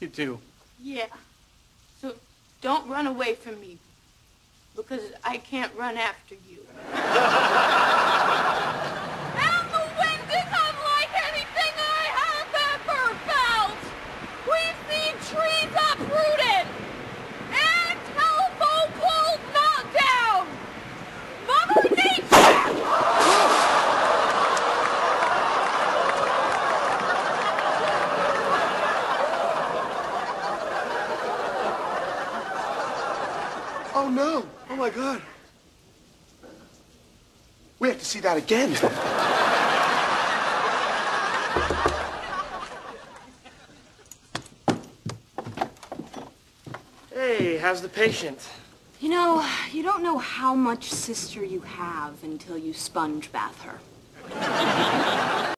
You too. Yeah. So don't run away from me because I can't run after you. Oh no! Oh my god! We have to see that again. Hey, how's the patient? You know, you don't know how much sister you have until you sponge bath her.